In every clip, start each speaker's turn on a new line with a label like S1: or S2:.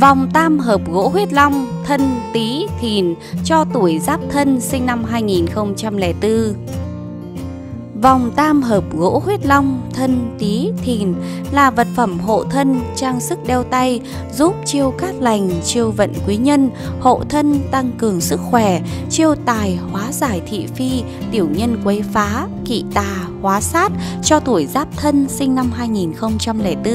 S1: Vòng tam hợp gỗ huyết long, thân Tý Thìn, cho tuổi Giáp Thân sinh năm 2004. Vòng tam hợp gỗ huyết long thân Tý Thìn là vật phẩm hộ thân, trang sức đeo tay, giúp chiêu cát lành, chiêu vận quý nhân, hộ thân tăng cường sức khỏe, chiêu tài hóa giải thị phi, tiểu nhân quấy phá, kỵ tà, hóa sát cho tuổi Giáp Thân sinh năm 2004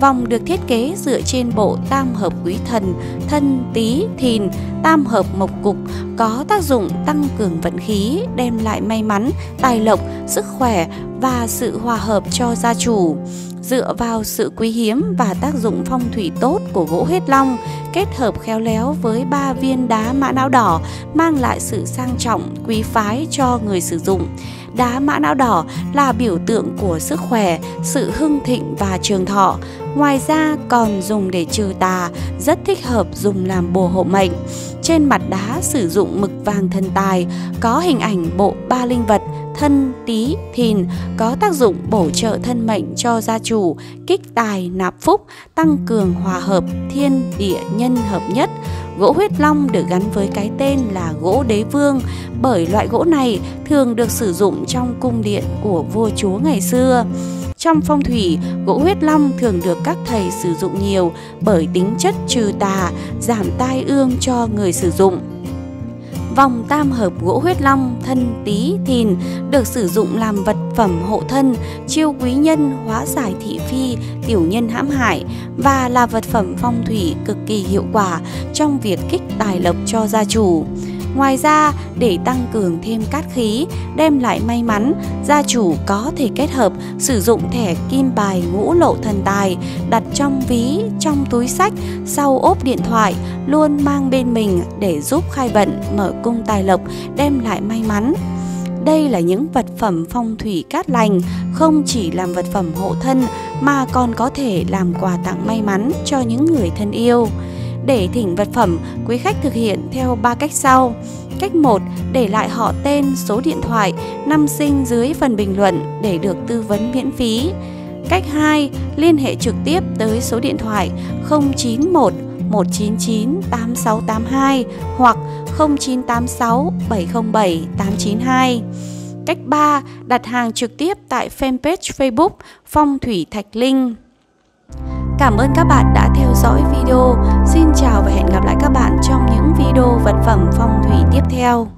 S1: Vòng được thiết kế dựa trên bộ tam hợp quý thần, thân tý, thìn, tam hợp mộc cục có tác dụng tăng cường vận khí, đem lại may mắn, tài lộc, sức khỏe và sự hòa hợp cho gia chủ, dựa vào sự quý hiếm và tác dụng phong thủy tốt của gỗ huyết long, kết hợp khéo léo với ba viên đá mã não đỏ, mang lại sự sang trọng, quý phái cho người sử dụng. Đá mã não đỏ là biểu tượng của sức khỏe, sự hưng thịnh và trường thọ. Ngoài ra còn dùng để trừ tà, rất thích hợp dùng làm bùa hộ mệnh. Trên mặt đá sử dụng mực vàng thần tài, có hình ảnh bộ ba linh vật, thân tí thìn có tác dụng bổ trợ thân mệnh cho gia chủ kích tài nạp phúc tăng cường hòa hợp thiên địa nhân hợp nhất gỗ huyết long được gắn với cái tên là gỗ đế vương bởi loại gỗ này thường được sử dụng trong cung điện của vua chúa ngày xưa trong phong thủy, gỗ huyết long thường được các thầy sử dụng nhiều bởi tính chất trừ tà, giảm tai ương cho người sử dụng. Vòng tam hợp gỗ huyết long thân tí thìn được sử dụng làm vật phẩm hộ thân, chiêu quý nhân, hóa giải thị phi, tiểu nhân hãm hại và là vật phẩm phong thủy cực kỳ hiệu quả trong việc kích tài lộc cho gia chủ. Ngoài ra, để tăng cường thêm cát khí, đem lại may mắn, gia chủ có thể kết hợp sử dụng thẻ kim bài ngũ lộ thần tài đặt trong ví, trong túi sách, sau ốp điện thoại, luôn mang bên mình để giúp khai vận, mở cung tài lộc, đem lại may mắn. Đây là những vật phẩm phong thủy cát lành, không chỉ làm vật phẩm hộ thân mà còn có thể làm quà tặng may mắn cho những người thân yêu. Để thỉnh vật phẩm, quý khách thực hiện theo 3 cách sau. Cách 1, để lại họ tên, số điện thoại, năm sinh dưới phần bình luận để được tư vấn miễn phí. Cách 2, liên hệ trực tiếp tới số điện thoại 091 199 8682 hoặc 0986 707 892. Cách 3, đặt hàng trực tiếp tại fanpage Facebook Phong Thủy Thạch Linh. Cảm ơn các bạn đã theo dõi video. Theo.